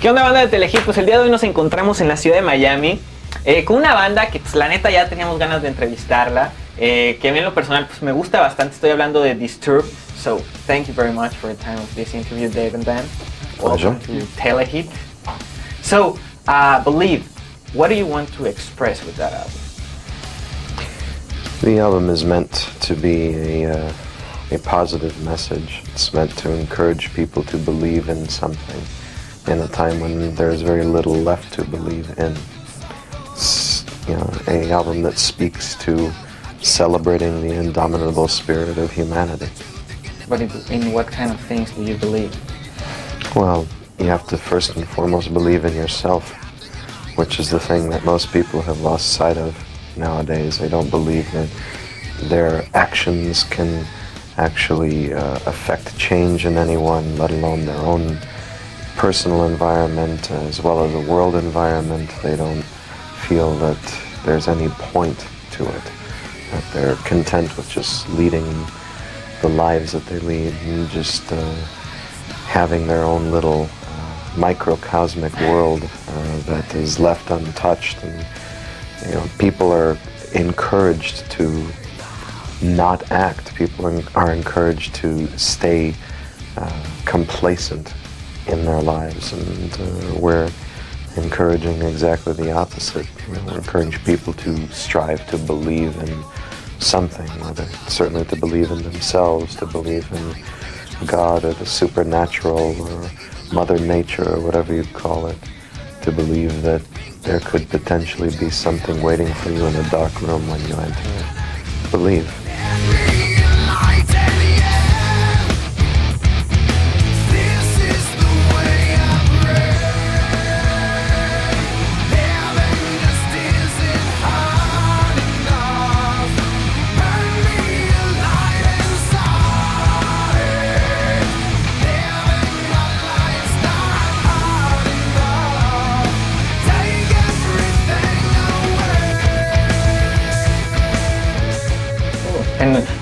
¿Qué onda banda de Telehit? Pues el día de hoy nos encontramos en la ciudad de Miami eh, con una banda que pues la neta ya teníamos ganas de entrevistarla, eh, que a mí en lo personal pues me gusta bastante, estoy hablando de Disturb, so thank you very much for the time of this interview Dave and Dan. Welcome to Telehit. So, uh, Believe, what do you want to express with that album? The album is meant to be a, uh, a positive message. It's meant to encourage people to believe in something in a time when there's very little left to believe in. You know, a album that speaks to celebrating the indomitable spirit of humanity. But in, what kind of things do you believe? Well, you have to first and foremost believe in yourself, which is the thing that most people have lost sight of nowadays. They don't believe that their actions can actually uh, affect change in anyone, let alone their own personal environment as well as a world environment. They don't feel that there's any point to it, that they're content with just leading the lives that they lead and just uh, having their own little uh, microcosmic world uh, that is left untouched. And you know, people are encouraged to not act. People are, encouraged to stay uh, complacent in their lives, and uh, we're encouraging exactly the opposite. We're encouraging people to strive to believe in something, whether certainly to believe in themselves, to believe in God or the supernatural or Mother Nature or whatever you call it, to believe that there could potentially be something waiting for you in a dark room when you enter. Believe.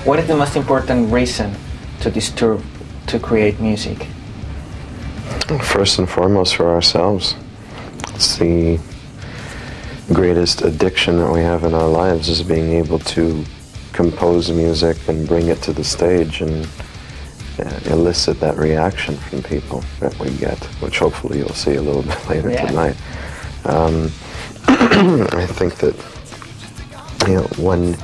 What is the most important reason to disturb to create music? First and foremost for ourselves. It's the greatest addiction that we have in our lives is being able to compose music and bring it to the stage and uh, elicit that reaction from people that we get, which hopefully you'll see a little bit later Yeah. tonight. Um, I think that you know when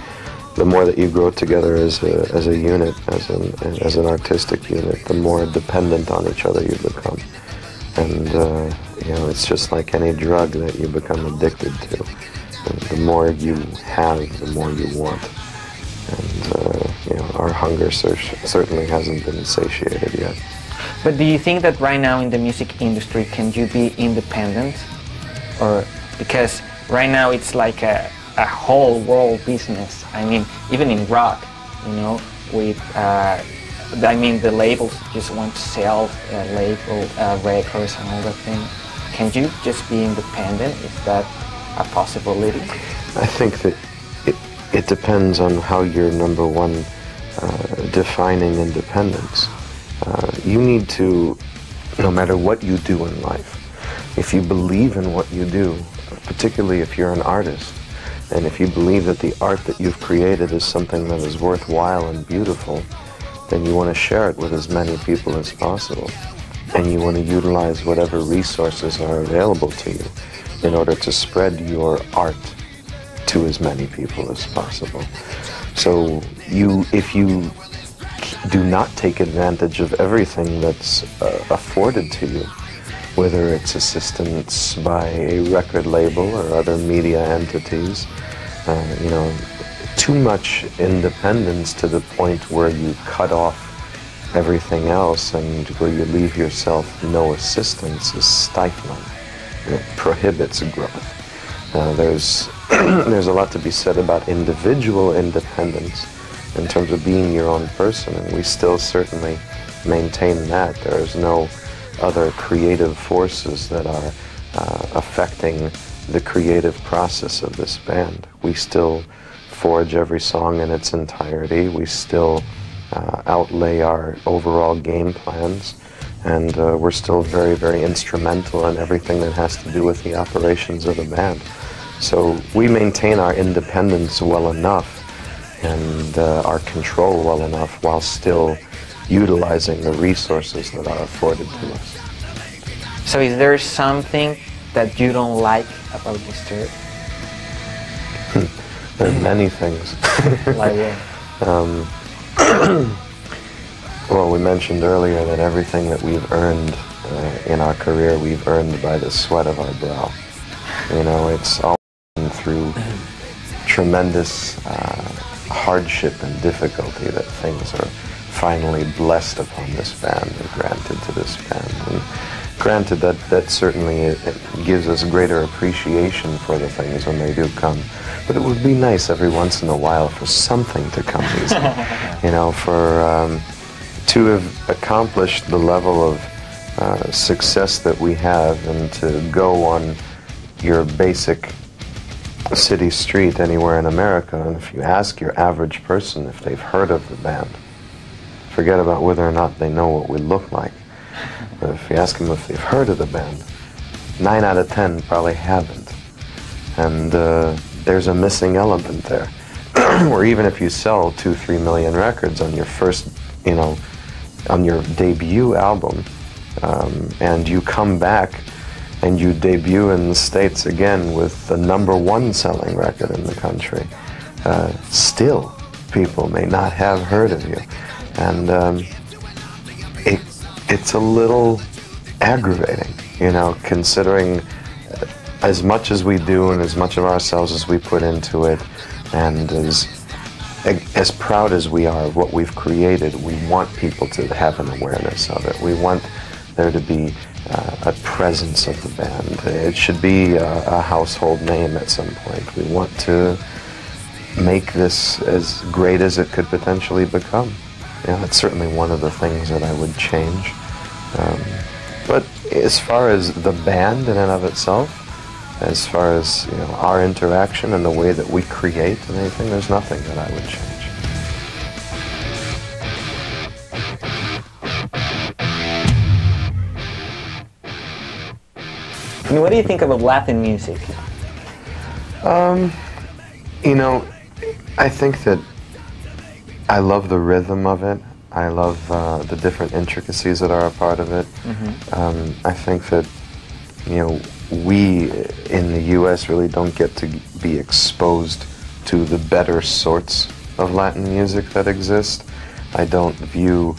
the more that you grow together as a, as a unit, as an, as an artistic unit, the more dependent on each other you become. And, uh, you know, it's just like any drug that you become addicted to. And the more you have, the more you want. And, uh, you know, our hunger cer- certainly hasn't been satiated yet. But do you think that right now in the music industry, can you be independent? Or because right now it's like a, a whole world business. I mean, even in rock, you know, with, uh, I mean, the labels just want to sell uh, label uh, records and all that thing. Can you just be independent? Is that a possibility? I think that it, it depends on how you're number one uh, defining independence. Uh, you need to, no matter what you do in life, if you believe in what you do, particularly if you're an artist, and if you believe that the art that you've created is something that is worthwhile and beautiful, then you want to share it with as many people as possible. And you want to utilize whatever resources are available to you in order to spread your art to as many people as possible. So you, if you do not take advantage of everything that's uh, afforded to you, whether it's assistance by a record label or other media entities, uh, you know, too much independence to the point where you cut off everything else and where you leave yourself no assistance is stifling. It prohibits growth. Uh, there's there's a lot to be said about individual independence in terms of being your own person, and we still certainly maintain that. There is no other creative forces that are uh, affecting the creative process of this band. We still forge every song in its entirety. We still uh, outlay our overall game plans, and uh, we're still very, very instrumental in everything that has to do with the operations of the band. So we maintain our independence well enough and uh, our control well enough while still utilizing the resources that are afforded to us. So is there something that you don't like about Disturbed? there are many things. like what? Um, well, we mentioned earlier that everything that we've earned uh, in our career, we've earned by the sweat of our brow. You know, it's all through tremendous uh, hardship and difficulty that things are finally blessed upon this band and granted to this band. And granted that that certainly it, it gives us greater appreciation for the things when they do come. But it would be nice every once in a while for something to come easy. you know, for um, to have accomplished the level of uh, success that we have and to go on your basic city street anywhere in America, and if you ask your average person if they've heard of the band, forget about whether or not they know what we look like. But if you ask them if they've heard of the band, nine out of ten probably haven't. And uh, there's a missing element there. or even if you sell two, three million records on your first, you know, on your debut album, um, and you come back and you debut in the States again with the number one selling record in the country, uh, still people may not have heard of you. And um, it, it's a little aggravating, you know, considering as much as we do and as much of ourselves as we put into it, and as as proud as we are of what we've created, we want people to have an awareness of it. We want there to be uh, a presence of the band. It should be a, a, household name at some point. We want to make this as great as it could potentially become. Yeah, that's certainly one of the things that I would change. Um, but as far as the band in and of itself, as far as you know, our interaction and the way that we create and anything, there's nothing that I would change. And what do you think about Latin music? Um, you know, I think that I love the rhythm of it. I love uh, the different intricacies that are a part of it. Mm-hmm. Um, I think that, you know, we in the U.S. really don't get to be exposed to the better sorts of Latin music that exist. I don't view,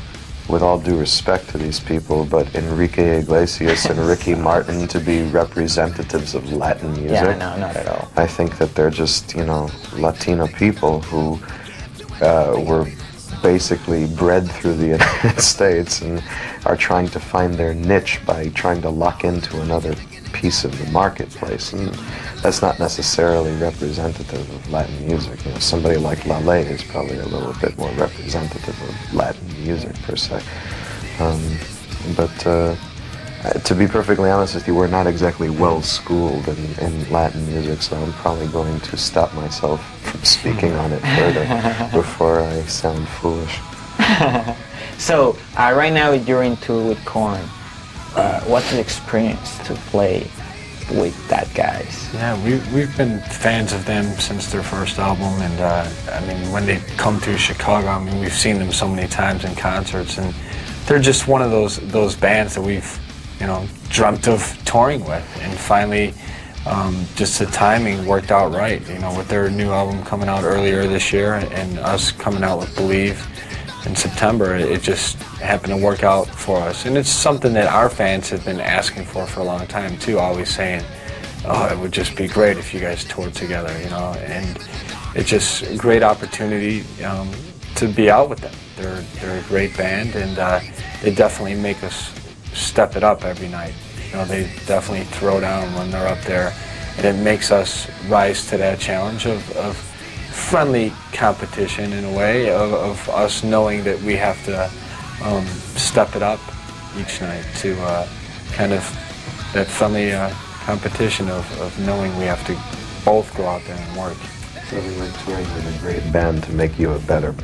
with all due respect to these people, but Enrique Iglesias and Ricky Martin to be representatives of Latin music. Yeah, no, not at all. I think that they're just, you know, Latino people who uh, were basically bred through the United States and are trying to find their niche by trying to lock into another piece of the marketplace. And that's not necessarily representative of Latin music. You know, somebody like Lale is probably a little bit more representative of Latin music per se. Um, but uh, to be perfectly honest with you, we're not exactly well schooled in, in, Latin music, so I'm probably going to stop myself from speaking on it further before I sound foolish. so, uh, right now you're in tour with Korn. Uh, what's the experience to play with that guys? Yeah, we, we've been fans of them since their first album, and uh, I mean, when they come to Chicago, I mean, we've seen them so many times in concerts, and they're just one of those those bands that we've you know, dreamt of touring with. And finally, um, just the timing worked out right. You know, with their new album coming out earlier this year and us coming out with Believe in September, it just happened to work out for us. And it's something that our fans have been asking for for a long time too, always saying, oh, it would just be great if you guys toured together, you know. And it's just a great opportunity um, to be out with them. They're, they're a great band and uh, they definitely make us step it up every night. You know, they definitely throw down when they're up there, and it makes us rise to that challenge of, of friendly competition in a way, of, of us knowing that we have to um, step it up each night to uh, kind of that friendly uh, competition of, of knowing we have to both go out there and work. So we were touring with a great band to make you a better